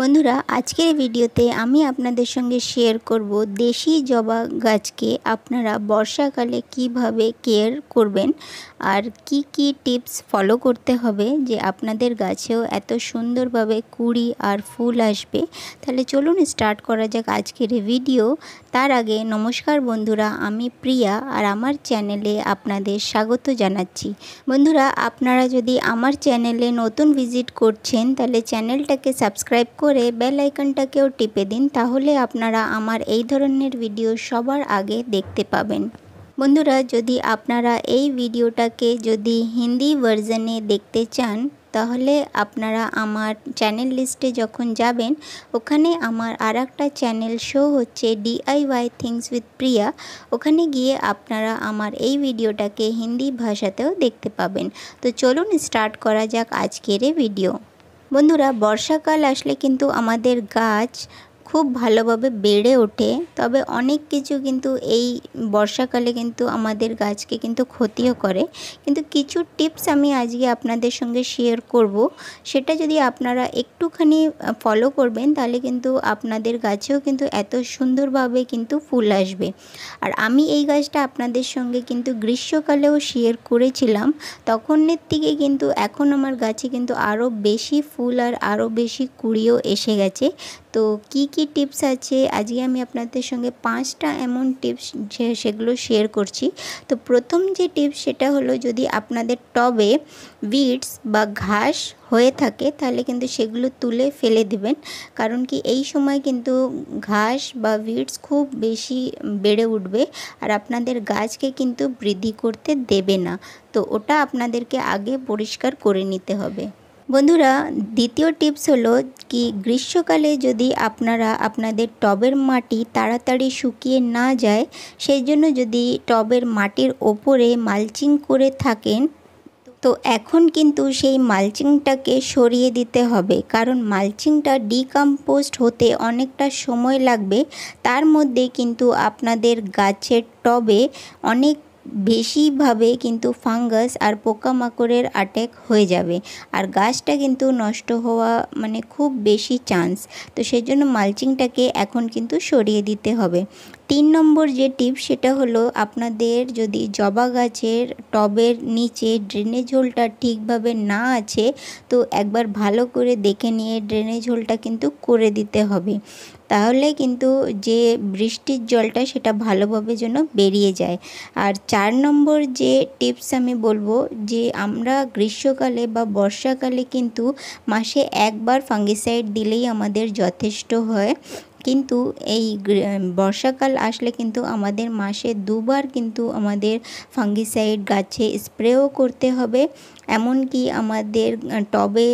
বন্ধুরা, আজকের ভিডিওতে আমি আপনাদের সঙ্গে শেয়ার করব দেশি জবা গাছকে আপনারা বর্ষাকালে কীভাবে কেয়ার করবেন আর কি কি টিপস ফলো করতে হবে যে আপনাদের গাছেও এত সুন্দরভাবে কুড়ি আর ফুল আসবে। তাহলে চলুন স্টার্ট করা যাক আজকের ভিডিও তার আগে নমস্কার বন্ধুরা, আমি প্রিয়া আর আমার চ্যানেলে আপনাদের স্বাগত জানাচ্ছি। বন্ধুরা, আপনারা যদি আমার চ্যানেলে নতুন ভিজিট করছেন, তাহলে চ্যানেলটাকে সাবস্ক্রাইব করে বেল আইকনটাকেও টিপে দিন, তাহলে আপনারা আমার এই ধরনের ভিডিও সবার আগে দেখতে পাবেন। বন্ধুরা, যদি আপনারা এই ভিডিওটাকে যদি হিন্দি ভার্জনে দেখতে চান, তাহলে আপনারা আমার চ্যানেল লিস্টে যখন যাবেন, ওখানে আমার আর একটা চ্যানেল শো হচ্ছে ডিআইওয়াই থিংস উইথ প্রিয়া ওখানে গিয়ে আপনারা আমার এই ভিডিওটাকে হিন্দি ভাষাতেও দেখতে পাবেন। তো চলুন স্টার্ট করা যাক আজকের ভিডিও। বন্ধুরা বর্ষাকাল আসলে কিন্তু আমাদের গাছ খুব ভালোভাবে বেড়ে ওঠে। তবে অনেক কিছু কিন্তু এই বর্ষাকালে কিন্তু আমাদের গাছকে কিন্তু ক্ষতিও করে। কিন্তু কিছু টিপস আমি আজকে আপনাদের সঙ্গে শেয়ার করব। সেটা যদি আপনারা একটুখানি ফলো করবেন, তাহলে কিন্তু আপনাদের গাছেও কিন্তু এত সুন্দরভাবে কিন্তু ফুল আসবে। আর আমি এই গাছটা আপনাদের সঙ্গে কিন্তু গ্রীষ্মকালেও শেয়ার করেছিলাম। তখনের থেকে কিন্তু এখন আমার গাছে কিন্তু আরও বেশি ফুল আর আরও বেশি কুড়িও এসে গেছে। তো কি কি টিপস আছে? আজকে আমি আপনাদের সঙ্গে পাঁচটা এমন টিপস যে সেগুলো শেয়ার করছি। তো প্রথম যে টিপস সেটা হলো যদি আপনাদের টবে বিটস বা ঘাস হয়ে থাকে, তাহলে কিন্তু সেগুলো তুলে ফেলে দিবেন। কারণ কি এই সময় কিন্তু ঘাস বা বিটস খুব বেশি বেড়ে উঠবে আর আপনাদের গাছকে কিন্তু বৃদ্ধি করতে দেবে না। তো ওটা আপনাদেরকে আগে পরিষ্কার করে নিতে হবে। বন্ধুরা, দ্বিতীয় টিপস হলো কি, গ্রীষ্মকালে যদি আপনারা আপনাদের টবের মাটি তাড়াতাড়ি শুকিয়ে না যায়, সেই জন্য যদি টবের মাটির ওপরে মালচিং করে থাকেন, তো এখন কিন্তু সেই মালচিংটাকে সরিয়ে দিতে হবে। কারণ মালচিংটা ডিকম্পোস্ট হতে অনেকটা সময় লাগবে। তার মধ্যে কিন্তু আপনাদের গাছের টবে অনেক বেশিভাবে কিন্তু ফাঙ্গাস আর পোকামাকড়ের অ্যাটাক হয়ে যাবে। আর গাছটা কিন্তু নষ্ট হওয়া মানে খুব বেশি চান্স তো সেই জন্য মালচিংটাকে এখন কিন্তু সরিয়ে দিতে হবে। তিন নম্বর যে টিপ সেটা হলো আপনাদের যদি জবা গাছের টবের নিচে ড্রেনেজ হোলটা ঠিকভাবে না আছে, তো একবার ভালো করে দেখে নিয়ে ড্রেনেজ হোলটা কিন্তু করে দিতে হবে। তাহলে কিন্তু যে বৃষ্টির জলটা সেটা ভালোভাবে যেন বেরিয়ে যায়। আর চার নম্বর যে টিপস আমি বলব যে আমরা গ্রীষ্মকালে বা বর্ষাকালে কিন্তু মাসে একবার ফাঙ্গিসাইড দিলেই আমাদের যথেষ্ট হয়। কিন্তু এই বর্ষাকাল আসলে কিন্তু আমাদের মাসে দুবার কিন্তু আমাদের ফাঙ্গিসাইড গাছে স্প্রেও করতে হবে। এমনকি আমাদের টবে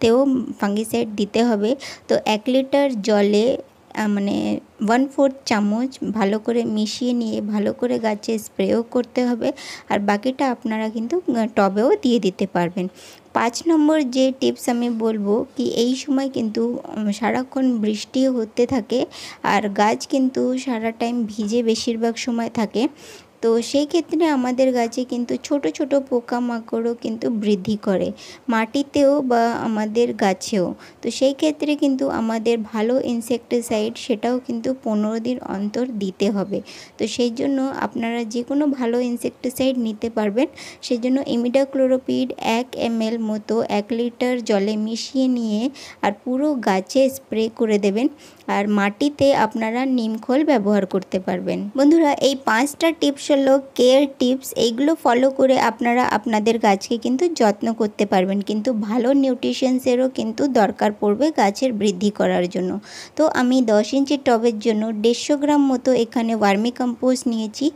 তেও ফাঙ্গিসাইড দিতে হবে। তো এক লিটার জলে মানে ওয়ান ফোর্থ চামচ ভালো করে মিশিয়ে নিয়ে ভালো করে গাছে স্প্রেও করতে হবে। আর বাকিটা আপনারা কিন্তু টবেও দিয়ে দিতে পারবেন। পাঁচ নম্বর যে টিপস আমি বলব কি এই সময় কিন্তু সারাক্ষণ বৃষ্টি হতে থাকে আর গাছ কিন্তু সারা টাইম ভিজে বেশিরভাগ সময় থাকে। তো সেই ক্ষেত্রে আমাদের গাছে কিন্তু ছোট ছোট পোকামাকড়ও কিন্তু বৃদ্ধি করে, মাটিতেও বা আমাদের গাছেও। তো সেই ক্ষেত্রে কিন্তু আমাদের ভালো ইনসেকটিসাইড সেটাও কিন্তু পনেরো দিন অন্তর দিতে হবে। তো সেই জন্য আপনারা যে কোনো ভালো ইনসেকটিসাইড নিতে পারবেন সেই জন্য ইমিডাক্লোরোপিড এক এমএল মতো এক লিটার জলে মিশিয়ে নিয়ে আর পুরো গাছে স্প্রে করে দেবেন। আর মাটিতে আপনারা নিমখোল ব্যবহার করতে পারবেন। বন্ধুরা, এই পাঁচটা টিপস হলো কেয়ার টিপস। এইগুলো ফলো করে আপনারা আপনাদের গাছকে কিন্তু যত্ন করতে পারবেন। কিন্তু ভালো নিউট্রিশনসেরও কিন্তু দরকার পড়বে গাছের বৃদ্ধি করার জন্য। তো আমি দশ ইঞ্চি টবের জন্য দেড়শো গ্রাম মতো এখানে ওয়ার্মি কম্পোস্ট নিয়েছি।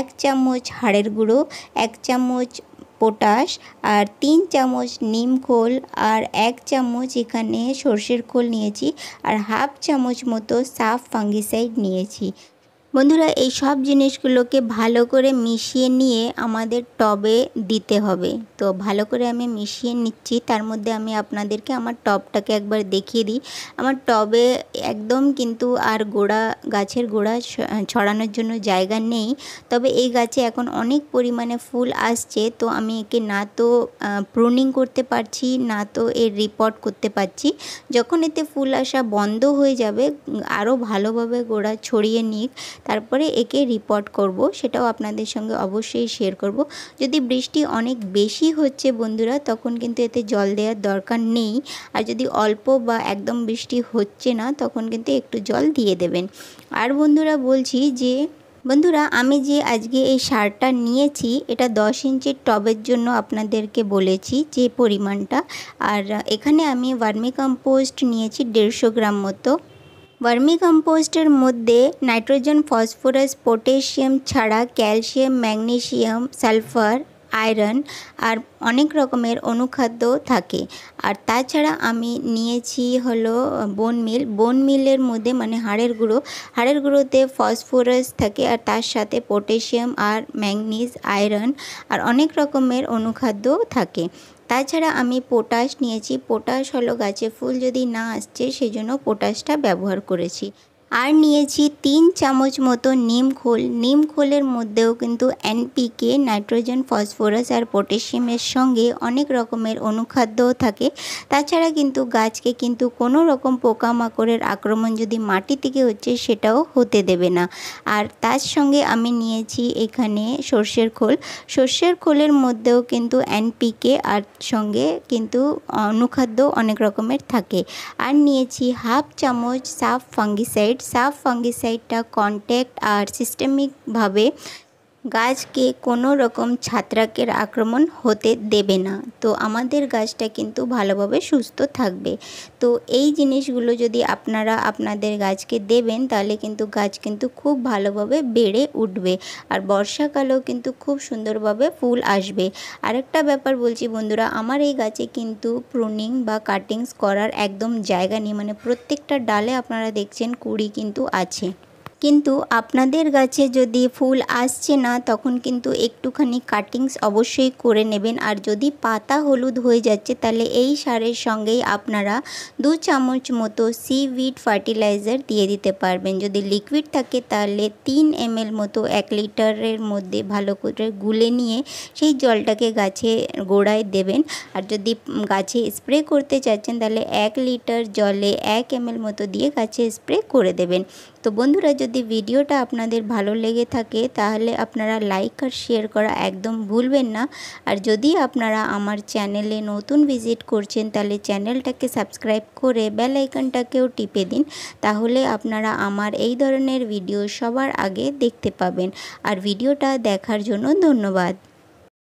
এক চামচ হাড়ের গুঁড়ো, এক চামচ পটাশ আর তিন চামচ নিম খোল আর এক চামচ এখানে সর্ষের খোল নিয়েছি আর হাফ চামচ মতো সাফ ফাঙ্গিসাইড নিয়েছি। বন্ধুরা, এই সব জিনিসগুলোকে ভালো করে মিশিয়ে নিয়ে আমাদের টবে দিতে হবে। তো ভালো করে আমি মিশিয়ে নিচ্ছি। তার মধ্যে আমি আপনাদেরকে আমার টবটাকে একবার দেখিয়ে দিই। আমার টবে একদম কিন্তু আর গোড়া, গাছের গোড়া ছড়ানোর জন্য জায়গা নেই। তবে এই গাছে এখন অনেক পরিমাণে ফুল আসছে। তো আমি একে না তো প্রুনিং করতে পারছি, না তো এর রিপোর্ট করতে পারছি। যখন এতে ফুল আসা বন্ধ হয়ে যাবে আরও ভালোভাবে গোড়া ছড়িয়ে নিক। তারপরে একে রিপোর্ট করব, সেটাও আপনাদের সঙ্গে অবশ্যই শেয়ার করব। যদি বৃষ্টি অনেক বেশি হচ্ছে বন্ধুরা, তখন কিন্তু এতে জল দেওয়ার দরকার নেই। আর যদি অল্প বা একদম বৃষ্টি হচ্ছে না, তখন কিন্তু একটু জল দিয়ে দেবেন। আর বন্ধুরা বলছি যে, বন্ধুরা আমি যে আজকে এই সারটা নিয়েছি, এটা দশ ইঞ্চির টবের জন্য আপনাদেরকে বলেছি যে পরিমাণটা। আর এখানে আমি ভার্মি কম্পোস্ট নিয়েছি দেড়শো গ্রাম মতো। ভার্মি কম্পোস্টের মধ্যে নাইট্রোজেন ফসফরাস পটাশিয়াম ছাড়া ক্যালসিয়াম ম্যাগনেশিয়াম সালফার আয়রন আর অনেক রকমের অনুখাদ্য থাকে। আর তাছাড়া আমি নিয়েছি হলো বোন মিল বোন মিলের মধ্যে মানে হাড়ের গুঁড়ো। হাড়ের গুঁড়োতে ফসফরাস থাকে আর তার সাথে পটাশিয়াম আর ম্যাগনিজ আয়রন আর অনেক রকমের অনুখাদ্য থাকে। তাছাড়া আমি পটাশ নিয়েছি। পটাশ হলো গাছে ফুল যদি না আসছে সেজন্য পটাশটা ব্যবহার করেছি। আর নিয়েছি তিন চামচ মতো নিম খোল। নিম খোলের মধ্যেও কিন্তু এনপিকে নাইট্রোজেন, ফসফরাস আর পটাশিয়ামের সঙ্গে অনেক রকমের অনুখাদ্যও থাকে। তাছাড়া কিন্তু গাছকে কিন্তু কোনো রকম পোকামাকড়ের আক্রমণ যদি মাটি থেকে হচ্ছে সেটাও হতে দেবে না। আর তার সঙ্গে আমি নিয়েছি এখানে সর্ষের খোল। সর্ষের খোলের মধ্যেও কিন্তু এনপিকে আর সঙ্গে কিন্তু অনুখাদ্য অনেক রকমের থাকে। আর নিয়েছি হাফ চামচ সাফ ফাঙ্গিসাইড সাফ ফাঙ্গিসাইডটা কন্ট্যাক্ট আর সিস্টেমিকভাবে গাছকে কোনো রকম ছাত্রাকের আক্রমণ হতে দেবে না। তো আমাদের গাছটা কিন্তু ভালোভাবে সুস্থ থাকবে। তো এই জিনিসগুলো যদি আপনারা আপনাদের গাছকে দেবেন, তাহলে কিন্তু গাছ কিন্তু খুব ভালোভাবে বেড়ে উঠবে। আর বর্ষাকালেও কিন্তু খুব সুন্দরভাবে ফুল আসবে। আরেকটা ব্যাপার বলছি বন্ধুরা, আমার এই গাছে কিন্তু প্রুনিং বা কাটিংস করার একদম জায়গা নেই। মানে প্রত্যেকটা ডালে আপনারা দেখছেন কুড়ি কিন্তু আছে। কিন্তু আপনাদের গাছে যদি ফুল আসছে না, তখন কিন্তু একটুখানি কাটিংস অবশ্যই করে নেবেন। আর যদি পাতা হলুদ হয়ে যাচ্ছে, তাহলে এই সারের সঙ্গেই আপনারা দু চামচ মতো সিভিড ফার্টিলাইজার দিয়ে দিতে পারবেন। যদি লিকুইড থাকে, তাহলে তিন এম মতো এক লিটারের মধ্যে ভালো করে গুলে নিয়ে সেই জলটাকে গাছে গোড়ায় দেবেন। আর যদি গাছে স্প্রে করতে চাচ্ছেন, তাহলে এক লিটার জলে এক এম মতো দিয়ে গাছে স্প্রে করে দেবেন। তো বন্ধুরা, যদি ভিডিওটা আপনাদের ভালো লেগে থাকে, তাহলে আপনারা লাইক আর শেয়ার করা একদম ভুলবেন না। আর যদি আপনারা আমার চ্যানেলে নতুন ভিজিট করছেন, তাহলে চ্যানেলটাকে সাবস্ক্রাইব করে বেল আইকনটাকেও টিপে দিন। তাহলে আপনারা আমার এই ধরনের ভিডিও সবার আগে দেখতে পাবেন। আর ভিডিওটা দেখার জন্য ধন্যবাদ।